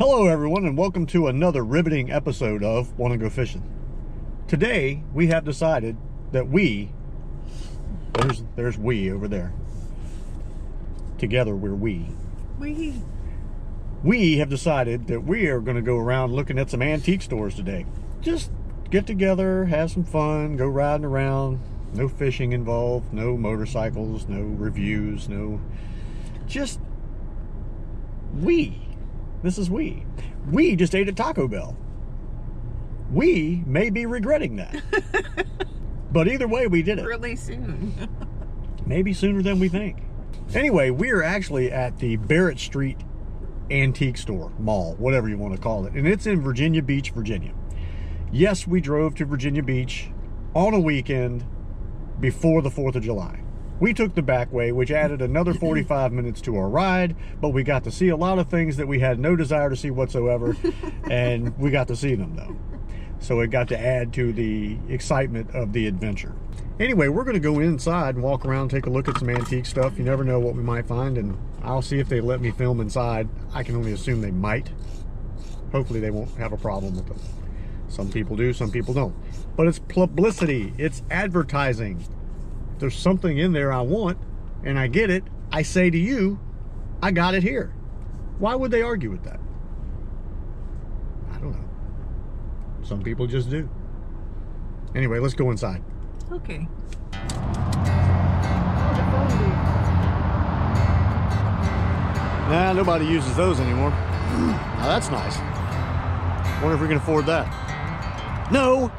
Hello, everyone, and welcome to another riveting episode of Want to Go Fishing. Today, we have decided that we, there's, there's we over there. Together, we're we. We We have decided that we are going to go around looking at some antique stores today. Just get together, have some fun, go riding around. No fishing involved, no motorcycles, no reviews, no. Just we. This is we. We just ate at Taco Bell. We may be regretting that. but either way, we did it. really soon. Maybe sooner than we think. Anyway, we are actually at the Barrett Street Antique Store, Mall, whatever you want to call it. And it's in Virginia Beach, Virginia. Yes, we drove to Virginia Beach on a weekend before the 4th of July. We took the back way, which added another 45 minutes to our ride, but we got to see a lot of things that we had no desire to see whatsoever, and we got to see them though. So it got to add to the excitement of the adventure. Anyway, we're going to go inside and walk around, take a look at some antique stuff. You never know what we might find, and I'll see if they let me film inside. I can only assume they might. Hopefully, they won't have a problem with them. Some people do, some people don't. But it's publicity, it's advertising. If there's something in there I want and I get it, I say to you, I got it here. Why would they argue with that? I don't know. Some people just do. Anyway, let's go inside. Okay. Nah, nobody uses those anymore. now that's nice. Wonder if we can afford that. No!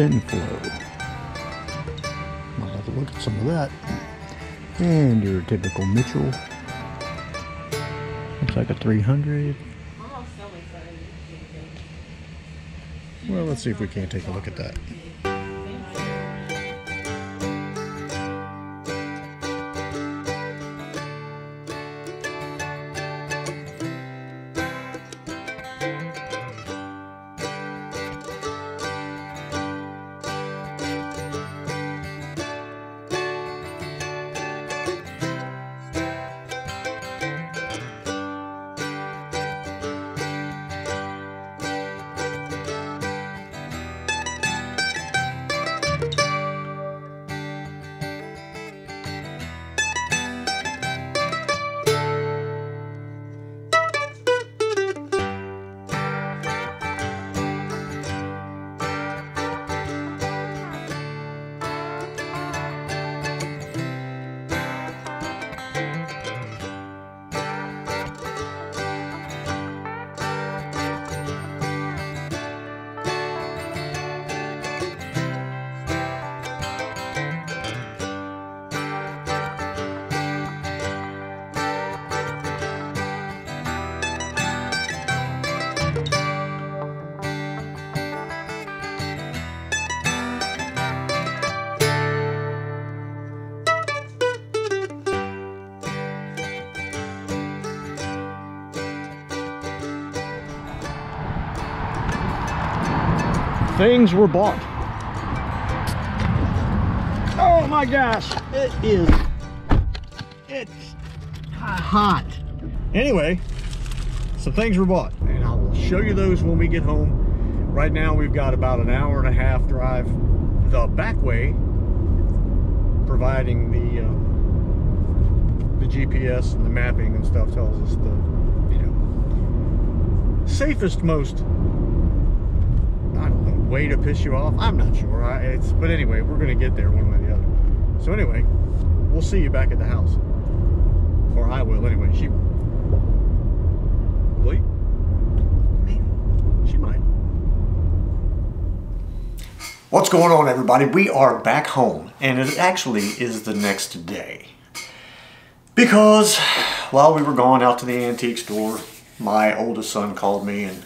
SpinFlo. I'll have to look at some of that. And your typical Mitchell. Looks like a 300. Well, let's see if we can't take a look at that. Things were bought. Oh my gosh, it is, it's hot. Anyway, some things were bought and I'll show you those when we get home. Right now we've got about an hour and a half drive the back way, providing the uh, the GPS and the mapping and stuff tells us the you know safest most I way to piss you off. I'm not sure. I, it's but anyway, we're gonna get there one way or the other. So anyway, we'll see you back at the house, or I will anyway. She will you? Maybe. She might. What's going on, everybody? We are back home, and it actually is the next day. Because while we were gone out to the antique store, my oldest son called me and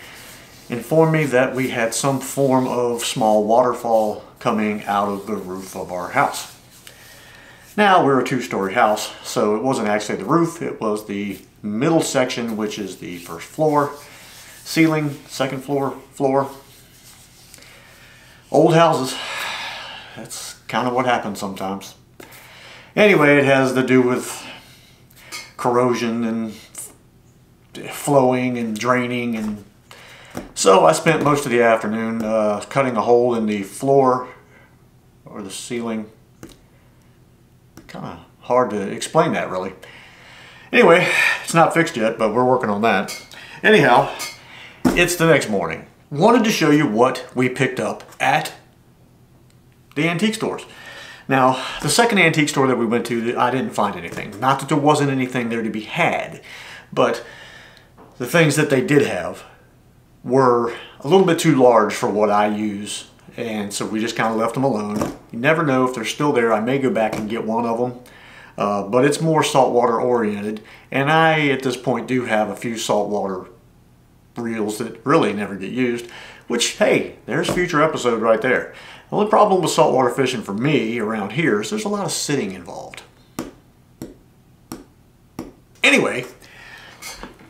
informed me that we had some form of small waterfall coming out of the roof of our house. Now, we're a two-story house, so it wasn't actually the roof, it was the middle section, which is the first floor, ceiling, second floor, floor, old houses. That's kind of what happens sometimes. Anyway, it has to do with corrosion and flowing and draining and so I spent most of the afternoon uh, cutting a hole in the floor or the ceiling. Kind of hard to explain that really. Anyway, it's not fixed yet, but we're working on that. Anyhow, it's the next morning wanted to show you what we picked up at the antique stores. Now, the second antique store that we went to, I didn't find anything. Not that there wasn't anything there to be had, but the things that they did have were a little bit too large for what I use. And so we just kind of left them alone. You never know if they're still there. I may go back and get one of them. Uh, but it's more saltwater oriented. And I, at this point, do have a few saltwater reels that really never get used, which, hey, there's future episode right there. The only problem with saltwater fishing for me around here is there's a lot of sitting involved. Anyway,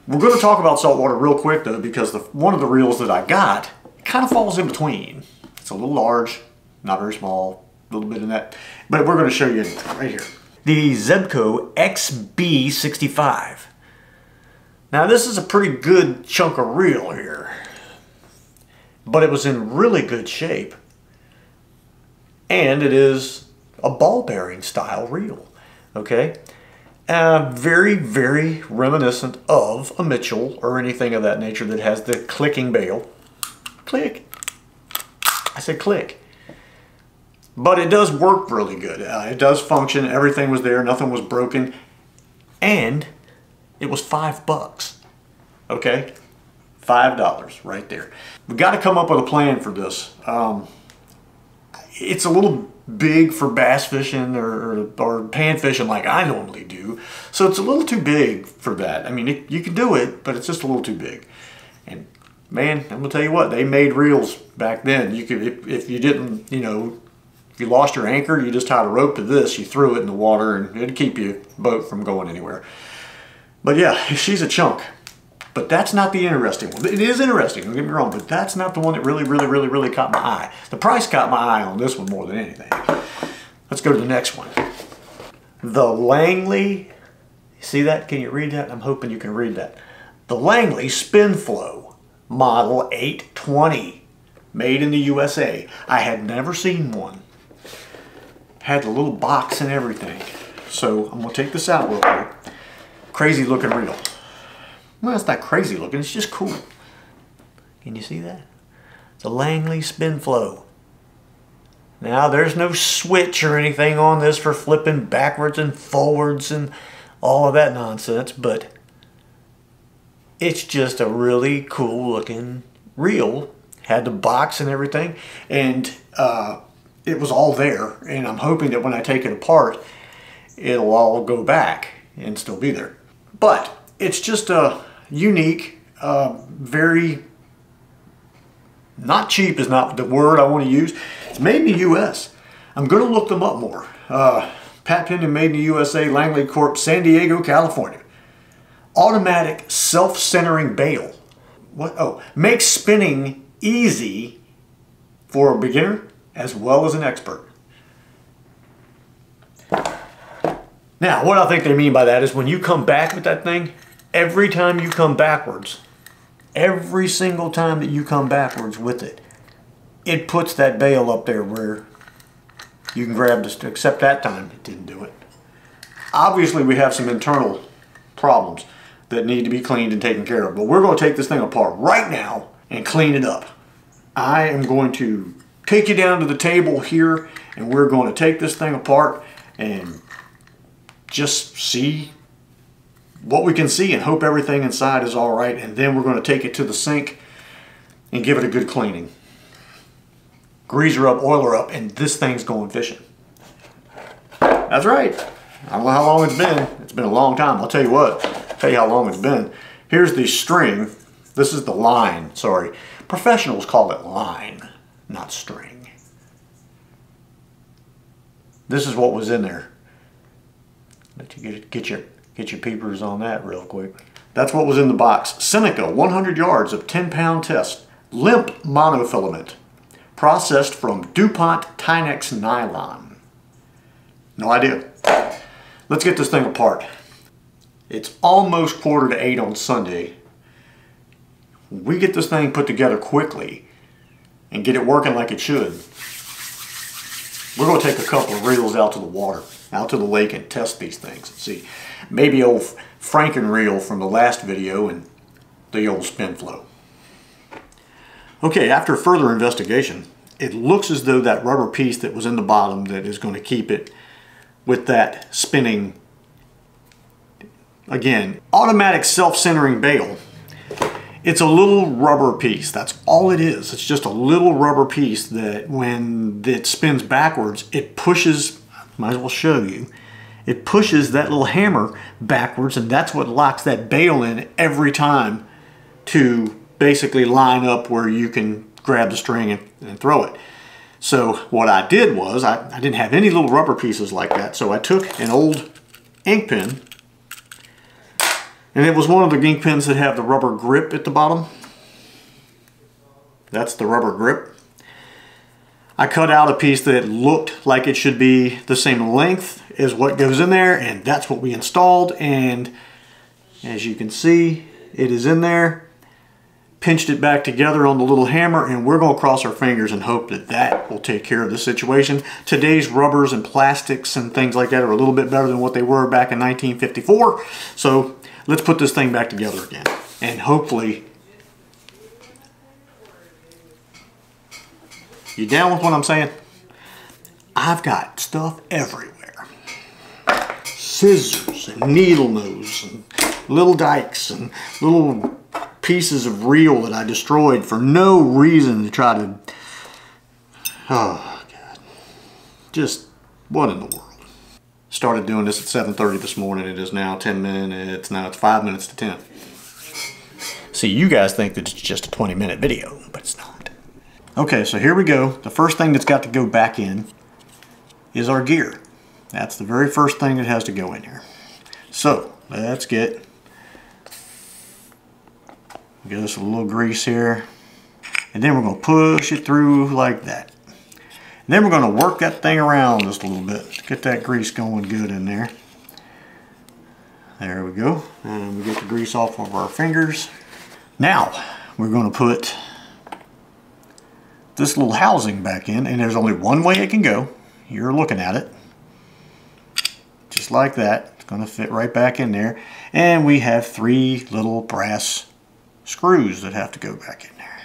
we're going to talk about saltwater real quick though because the, one of the reels that I got kind of falls in between. It's a little large, not very small, a little bit in that, but we're going to show you right here. The Zebco XB65. Now this is a pretty good chunk of reel here, but it was in really good shape. And it is a ball bearing style reel, okay? Uh, very, very reminiscent of a Mitchell or anything of that nature that has the clicking bail. Click. I said click. But it does work really good. Uh, it does function. Everything was there. Nothing was broken. And it was five bucks. Okay? Five dollars right there. We've got to come up with a plan for this. Um, it's a little big for bass fishing or, or pan fishing like I normally do. So it's a little too big for that. I mean, it, you can do it, but it's just a little too big. And man, I'm gonna tell you what, they made reels back then. You could, if, if you didn't, you know, if you lost your anchor, you just tied a rope to this, you threw it in the water and it'd keep your boat from going anywhere. But yeah, she's a chunk. But that's not the interesting one. It is interesting, don't get me wrong, but that's not the one that really, really, really, really caught my eye. The price caught my eye on this one more than anything. Let's go to the next one. The Langley, see that? Can you read that? I'm hoping you can read that. The Langley SpinFlo Model 820, made in the USA. I had never seen one. Had a little box and everything. So I'm gonna take this out real quick. Crazy looking reel. Well, it's not crazy looking, it's just cool. Can you see that? It's a Langley SpinFlo. Now, there's no switch or anything on this for flipping backwards and forwards and all of that nonsense, but it's just a really cool looking reel. Had the box and everything, and uh, it was all there. And I'm hoping that when I take it apart, it'll all go back and still be there. But it's just a unique, uh, very, not cheap is not the word I want to use. It's made in the U.S. I'm going to look them up more. Uh, Pat Pendon made in the USA, Langley Corp, San Diego, California. Automatic self-centering bail. What? Oh, makes spinning easy for a beginner as well as an expert. Now, what I think they mean by that is when you come back with that thing, every time you come backwards, every single time that you come backwards with it, it puts that bail up there where you can grab this, except that time it didn't do it. Obviously we have some internal problems that need to be cleaned and taken care of, but we're going to take this thing apart right now and clean it up. I am going to take you down to the table here and we're going to take this thing apart and just see what we can see and hope everything inside is all right and then we're going to take it to the sink and give it a good cleaning greaser up, oiler up, and this thing's going fishing. That's right. I don't know how long it's been. It's been a long time. I'll tell you what. I'll tell you how long it's been. Here's the string. This is the line, sorry. Professionals call it line, not string. This is what was in there. Let you get, get your get your peepers on that real quick. That's what was in the box. Seneca, 100 yards of 10 pound test. Limp monofilament processed from DuPont Tynex nylon. No idea. Let's get this thing apart. It's almost quarter to eight on Sunday. We get this thing put together quickly and get it working like it should. We're going to take a couple of reels out to the water, out to the lake and test these things and see. Maybe old Franken reel from the last video and the old SpinFlo. Okay, after further investigation, it looks as though that rubber piece that was in the bottom that is going to keep it with that spinning, again, automatic self-centering bail. It's a little rubber piece. That's all it is. It's just a little rubber piece that when it spins backwards, it pushes, might as well show you, it pushes that little hammer backwards and that's what locks that bail in every time to basically line up where you can grab the string and, and throw it. So what I did was, I, I didn't have any little rubber pieces like that, so I took an old ink pen, and it was one of the ink pens that have the rubber grip at the bottom. That's the rubber grip. I cut out a piece that looked like it should be the same length as what goes in there, and that's what we installed, and as you can see, it is in there pinched it back together on the little hammer and we're going to cross our fingers and hope that that will take care of the situation. Today's rubbers and plastics and things like that are a little bit better than what they were back in 1954. So let's put this thing back together again and hopefully you down with what I'm saying? I've got stuff everywhere. Scissors and needle nose and little dikes and little pieces of reel that I destroyed for no reason to try to... Oh, God. Just, what in the world? Started doing this at 7.30 this morning. It is now 10 minutes. Now it's 5 minutes to 10. See, you guys think that it's just a 20 minute video, but it's not. Okay, so here we go. The first thing that's got to go back in is our gear. That's the very first thing that has to go in here. So, let's get Give us a little grease here. And then we're going to push it through like that. And then we're going to work that thing around just a little bit. Get that grease going good in there. There we go. And we get the grease off of our fingers. Now, we're going to put this little housing back in. And there's only one way it can go. You're looking at it. Just like that. It's going to fit right back in there. And we have three little brass screws that have to go back in there.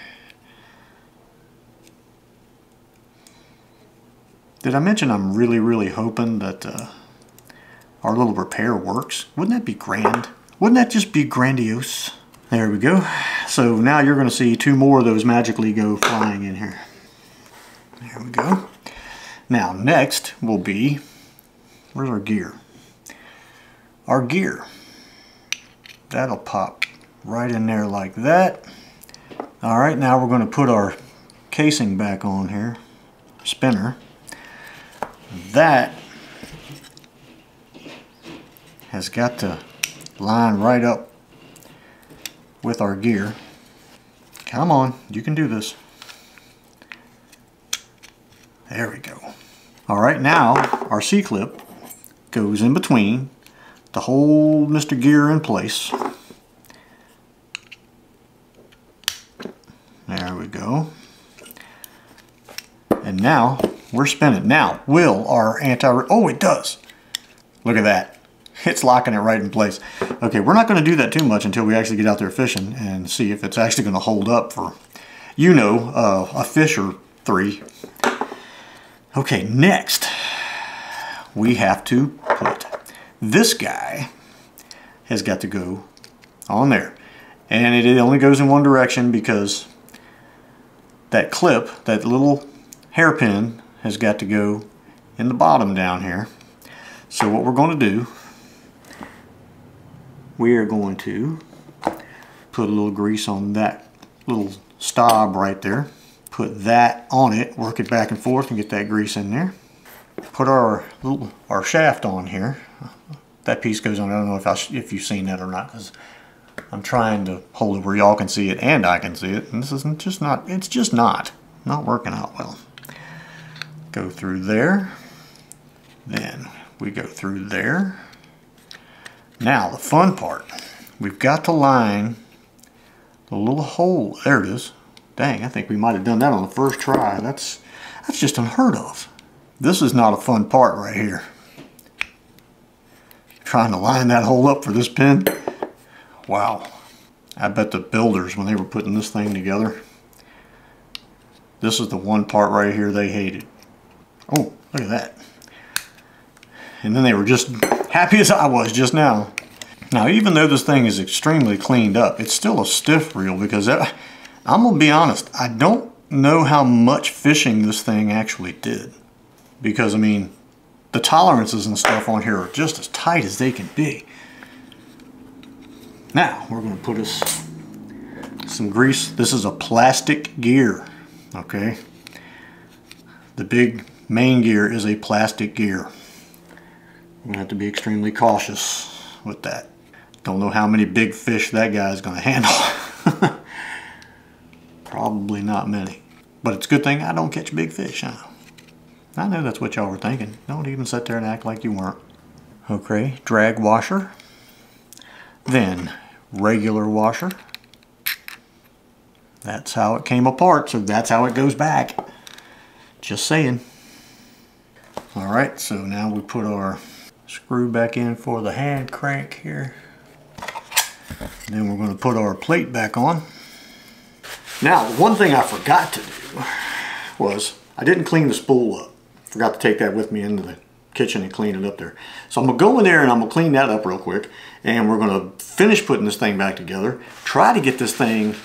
Did I mention I'm really, really hoping that uh, our little repair works? Wouldn't that be grand? Wouldn't that just be grandiose? There we go. So now you're going to see two more of those magically go flying in here. There we go. Now next will be, where's our gear? Our gear. That'll pop right in there like that. All right, now we're going to put our casing back on here, spinner. That has got to line right up with our gear. Come on, you can do this. There we go. All right, now our C-clip goes in between to hold Mr. Gear in place. There we go. And now we're spinning. Now, will our anti... Oh, it does. Look at that. It's locking it right in place. Okay, we're not going to do that too much until we actually get out there fishing and see if it's actually going to hold up for, you know, uh, a fish or three. Okay, next we have to put this guy has got to go on there. And it only goes in one direction because that clip, that little hairpin has got to go in the bottom down here. So what we're going to do, we are going to put a little grease on that little stop right there. Put that on it, work it back and forth and get that grease in there. Put our little, our shaft on here. That piece goes on. I don't know if I if you've seen that or not because I'm trying to hold it where y'all can see it and I can see it. And this isn't just not, it's just not, not working out well. Go through there. Then we go through there. Now the fun part, we've got to line the little hole. There it is. Dang, I think we might have done that on the first try. That's, that's just unheard of. This is not a fun part right here. Trying to line that hole up for this pin. Wow. I bet the builders, when they were putting this thing together, this is the one part right here they hated. Oh, look at that. And then they were just happy as I was just now. Now, even though this thing is extremely cleaned up, it's still a stiff reel because I'm going to be honest, I don't know how much fishing this thing actually did. Because, I mean, the tolerances and stuff on here are just as tight as they can be. Now, we're going to put us some grease. This is a plastic gear, okay? The big main gear is a plastic gear. Going to have to be extremely cautious with that. Don't know how many big fish that guy's going to handle. Probably not many. But it's a good thing I don't catch big fish, huh? I know that's what y'all were thinking. Don't even sit there and act like you weren't. Okay, drag washer. Then regular washer. That's how it came apart, so that's how it goes back. Just saying. Alright, so now we put our screw back in for the hand crank here. Then we're going to put our plate back on. Now, one thing I forgot to do was I didn't clean the spool up. Forgot to take that with me into the kitchen and clean it up there. So I'm gonna go in there and I'm gonna clean that up real quick and we're gonna finish putting this thing back together. Try to get this thing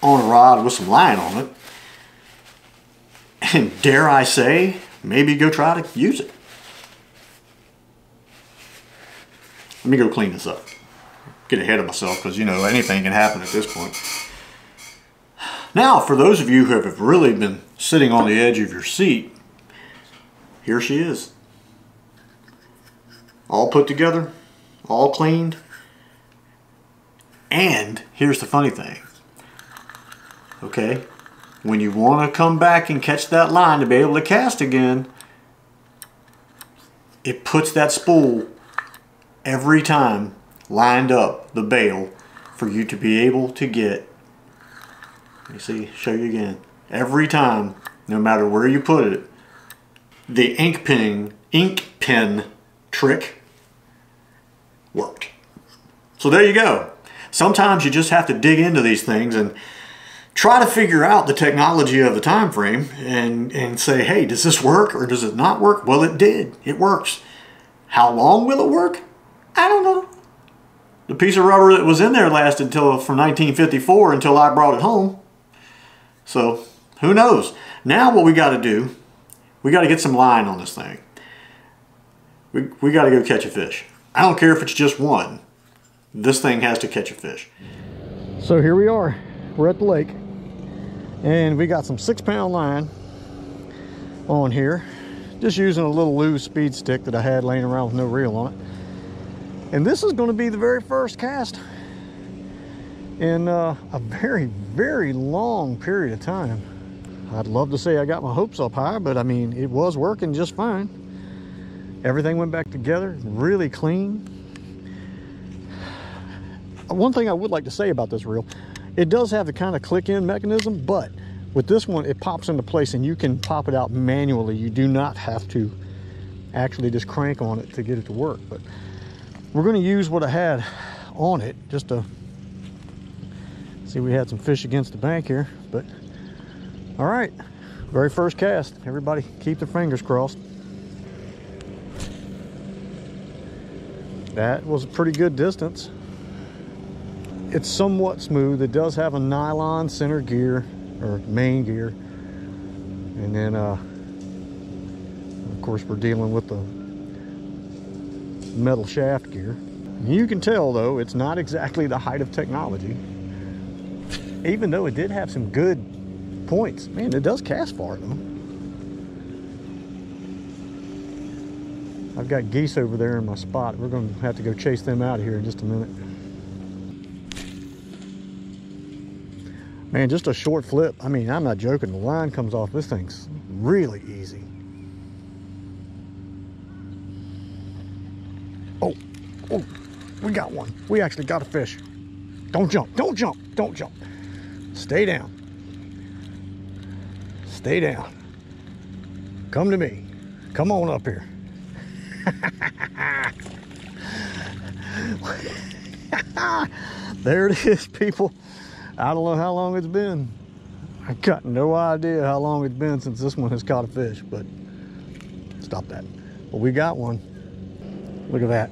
on a rod with some line on it. And dare I say, maybe go try to use it. Let me go clean this up. Get ahead of myself because you know anything can happen at this point. Now, for those of you who have really been sitting on the edge of your seat, here she is. All put together, all cleaned. And here's the funny thing. Okay, when you want to come back and catch that line to be able to cast again, it puts that spool every time lined up the bail for you to be able to get let me see show you again. Every time no matter where you put it the ink pen ink pen trick worked. So there you go. Sometimes you just have to dig into these things and try to figure out the technology of the time frame and and say hey does this work or does it not work? Well it did. It works. How long will it work i don't know the piece of rubber that was in there lasted until from 1954 until I brought it home. So who knows? Now what we got to do, we got to get some line on this thing. We, we got to go catch a fish. I don't care if it's just one. This thing has to catch a fish. So here we are. We're at the lake. And we got some six pound line on here. Just using a little Lew's Speed Stick that I had laying around with no reel on it. And this is going to be the very first cast in uh, a very, very long period of time. I'd love to say I got my hopes up high, but I mean, it was working just fine. Everything went back together, really clean. One thing I would like to say about this reel, it does have the kind of click in mechanism, but with this one, it pops into place and you can pop it out manually. You do not have to actually just crank on it to get it to work. But we're going to use what I had on it just to see we had some fish against the bank here. But all right, very first cast. Everybody keep their fingers crossed. That was a pretty good distance. It's somewhat smooth. It does have a nylon center gear or main gear. And then, uh, of course, we're dealing with the metal shaft gear. You can tell, though, it's not exactly the height of technology. Even though it did have some good points. Man, it does cast far, though. I've got geese over there in my spot. We're going to have to go chase them out of here in just a minute. Man, just a short flip. I mean, I'm not joking. The line comes off. This thing's really easy. Oh, oh, we got one. We actually got a fish. Don't jump, don't jump, don't jump. Stay down. Stay down. Come to me. Come on up here. there it is, people. I don't know how long it's been. I got no idea how long it's been since this one has caught a fish, but stop that. Well, we got one. Look at that.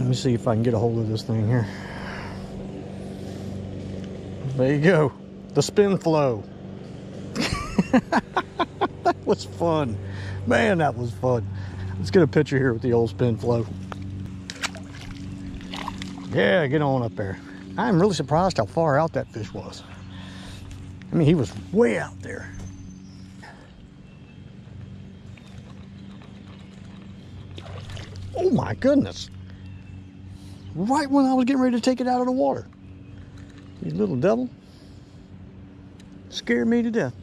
Let me see if I can get a hold of this thing here. There you go. The SpinFlo. that was fun. Man, that was fun. Let's get a picture here with the old SpinFlo. Yeah, get on up there. I'm really surprised how far out that fish was. I mean, he was way out there. Oh my goodness. Right when I was getting ready to take it out of the water. You little devil. Scared me to death.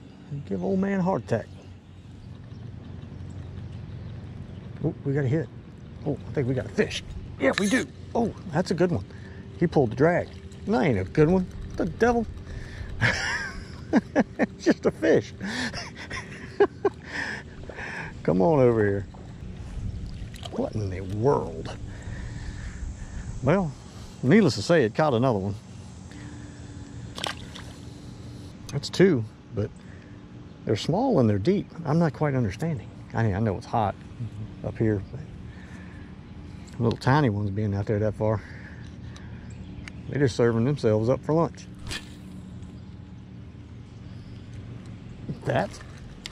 Give old man a heart attack. Oh, we got a hit. Oh, I think we got a fish. Yeah, we do. Oh, that's a good one. He pulled the drag. That ain't a good one. The devil. it's just a fish. Come on over here. What in the world? Well, needless to say, it caught another one. That's two, but they're small and they're deep. I'm not quite understanding. I mean, I know it's hot mm-hmm. up here, but little tiny ones being out there that far. They're just serving themselves up for lunch. That?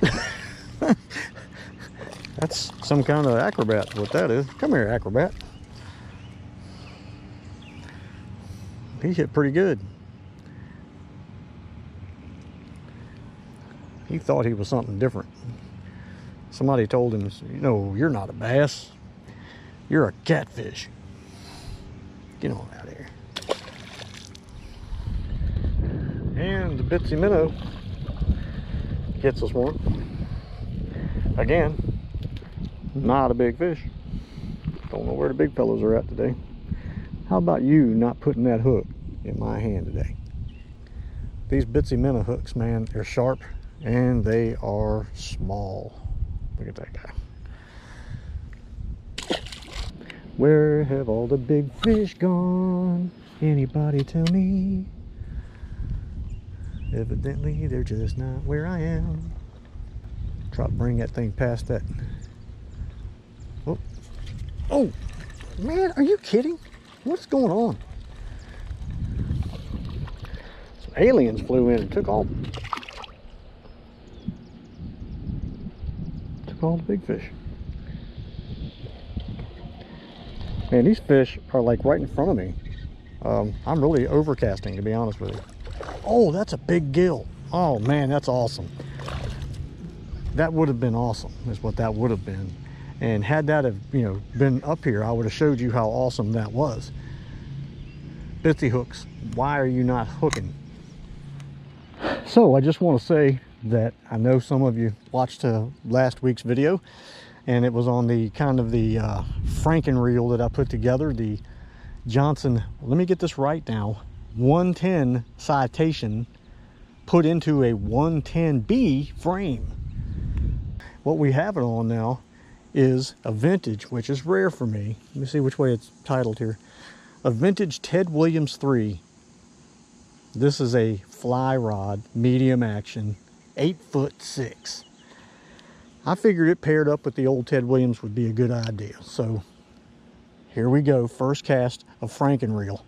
That's some kind of acrobat, what that is. Come here, acrobat. He hit pretty good. He thought he was something different. Somebody told him, you know, you're not a bass. You're a catfish. Get on out of here. And the Bitsy Minnow gets us one. Again, not a big fish. Don't know where the big fellows are at today. How about you not putting that hook in my hand today? These Bitsy Minnow hooks, man, they're sharp and they are small. Look at that guy. Where have all the big fish gone? Anybody tell me? Evidently, they're just not where I am. Try to bring that thing past that. Oh, oh, man, are you kidding? What's going on? Some aliens flew in and took all, took all the big fish. Man, these fish are like right in front of me. Um, I'm really overcasting, to be honest with you. Oh, that's a big gill. Oh man, that's awesome. That would have been awesome, is what that would have been. And had that have, you know, been up here, I would have showed you how awesome that was. Bitsy hooks, why are you not hooking? So I just want to say that I know some of you watched uh, last week's video and it was on the kind of the uh, Franken reel that I put together, the Johnson, let me get this right now, 110 citation put into a 110B frame. What we have it on now is a vintage, which is rare for me. Let me see which way it's titled here. A vintage Ted Williams 3. This is a fly rod, medium action, eight foot six. I figured it paired up with the old Ted Williams would be a good idea. So here we go, first cast of Franken reel.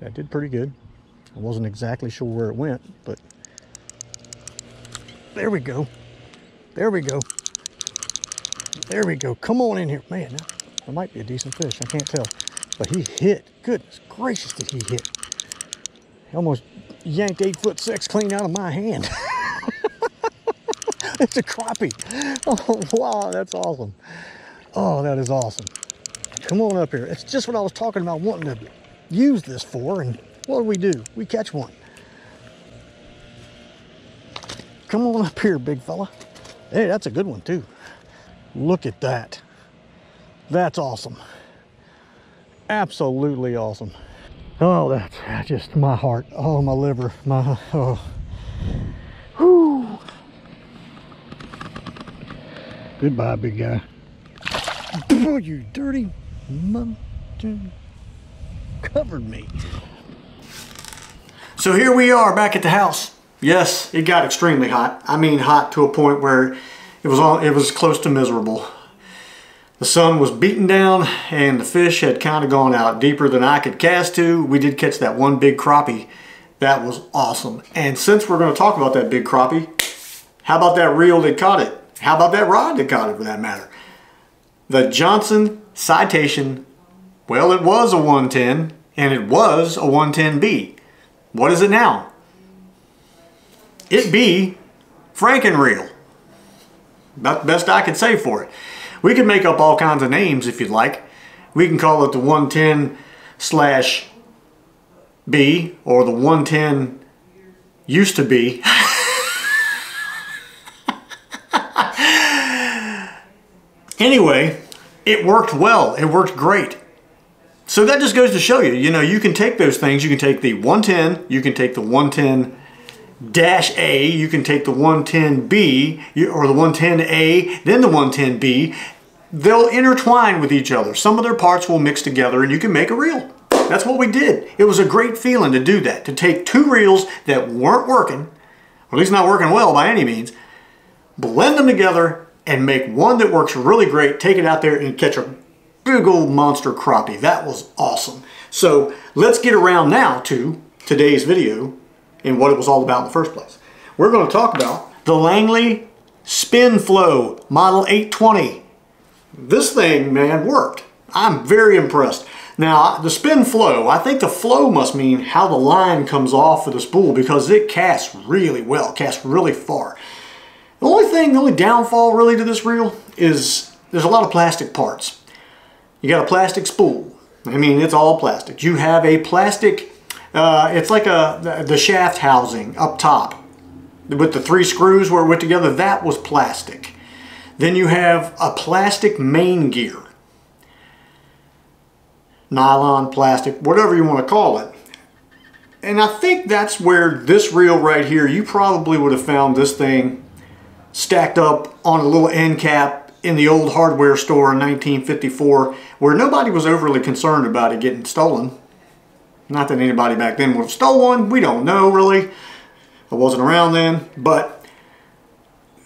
That did pretty good. I wasn't exactly sure where it went, but there we go. There we go. There we go. Come on in here. Man, that might be a decent fish. I can't tell. But he hit. Goodness gracious, did he hit. He almost yanked eight foot six clean out of my hand. it's a crappie. Oh, wow, that's awesome. Oh, that is awesome. Come on up here. It's just what I was talking about wanting to use this for. And what do we do? We catch one. Come on up here, big fella. Hey, that's a good one too. Look at that. That's awesome. Absolutely awesome. Oh, that's just my heart. Oh, my liver. My, oh. Whew. Goodbye, big guy. Oh, you dirty mountain covered me. So here we are back at the house. Yes, it got extremely hot. I mean hot to a point where it was all it was close to miserable. The sun was beating down and the fish had kind of gone out deeper than I could cast to. We did catch that one big crappie. That was awesome. And since we're going to talk about that big crappie, how about that reel that caught it? How about that rod that caught it for that matter? The Johnson Citation, well, it was a 110 and it was a 110B. What is it now? It be Franken reel. About the best I could say for it. We could make up all kinds of names if you'd like. We can call it the 110 slash B or the 110 used to be. anyway, it worked well. It worked great. So that just goes to show you, you know, you can take those things. You can take the 110, you can take the 110 dash A, you can take the 110B or the 110A, then the 110B. They'll intertwine with each other. Some of their parts will mix together and you can make a reel. That's what we did. It was a great feeling to do that, to take two reels that weren't working, or at least not working well by any means, blend them together and make one that works really great, take it out there and catch a big old monster crappie. That was awesome. So let's get around now to today's video and what it was all about in the first place. We're going to talk about the Langley SpinFlo Model 820. This thing, man, worked. I'm very impressed. Now, the SpinFlo, I think the flow must mean how the line comes off of the spool because it casts really well, casts really far. The only thing, the only downfall really to this reel is there's a lot of plastic parts. You got a plastic spool. I mean, it's all plastic. You have a plastic uh, it's like a the shaft housing up top with the three screws where it went together. That was plastic. Then you have a plastic main gear. Nylon, plastic, whatever you want to call it. And I think that's where this reel right here, you probably would have found this thing stacked up on a little end cap in the old hardware store in 1954 where nobody was overly concerned about it getting stolen. Not that anybody back then would have stole one. We don't know really. I wasn't around then. But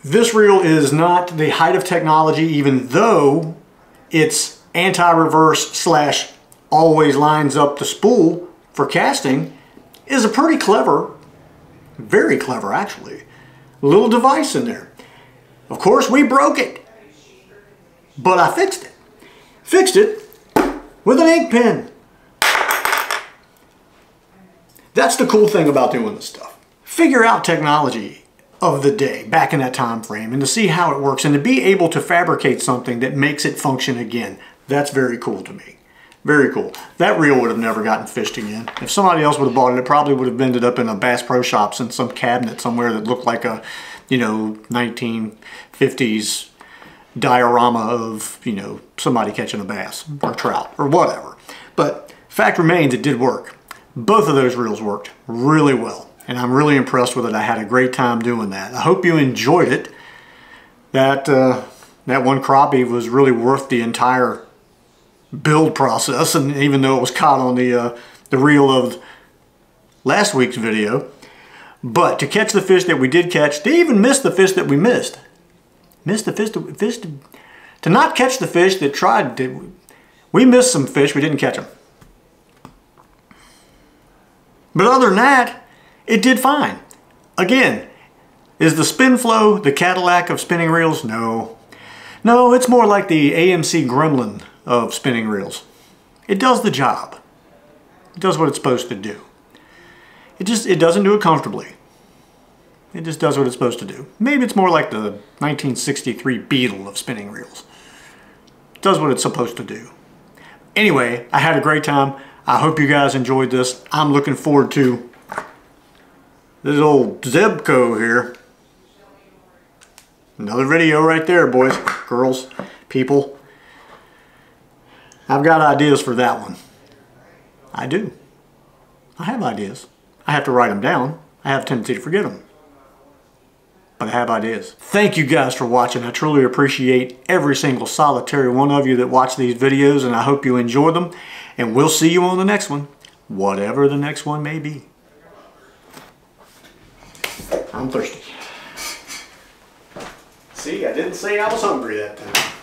this reel is not the height of technology even though it's anti-reverse slash always lines up the spool for casting is a pretty clever, very clever actually, little device in there. Of course we broke it, but I fixed it. Fixed it with an ink pen. That's the cool thing about doing this stuff. Figure out technology of the day back in that time frame and to see how it works and to be able to fabricate something that makes it function again. That's very cool to me. Very cool. That reel would have never gotten fished again. If somebody else would have bought it, it probably would have ended up in a Bass Pro Shops in some cabinet somewhere that looked like a, you know, 1950s diorama of, you know, somebody catching a bass or trout or whatever. But fact remains, it did work. Both of those reels worked really well. And I'm really impressed with it. I had a great time doing that. I hope you enjoyed it. That, uh, that one crappie was really worth the entire build process and even though it was caught on the uh, the reel of last week's video but to catch the fish that we did catch to even miss the fish that we missed missed the fish, to, fish to, to not catch the fish that tried to, we missed some fish we didn't catch them but other than that it did fine again is the SpinFlo the Cadillac of spinning reels no no it's more like the AMC Gremlin of spinning reels. It does the job. It does what it's supposed to do. It just, it doesn't do it comfortably. It just does what it's supposed to do. Maybe it's more like the 1963 Beetle of spinning reels. It does what it's supposed to do. Anyway, I had a great time. I hope you guys enjoyed this. I'm looking forward to this old Zebco here. Another video right there, boys, girls, people. I've got ideas for that one. I do. I have ideas. I have to write them down. I have a tendency to forget them. But I have ideas. Thank you guys for watching. I truly appreciate every single solitary one of you that watch these videos and I hope you enjoy them. And we'll see you on the next one, whatever the next one may be. I'm thirsty. See, I didn't say I was hungry that time.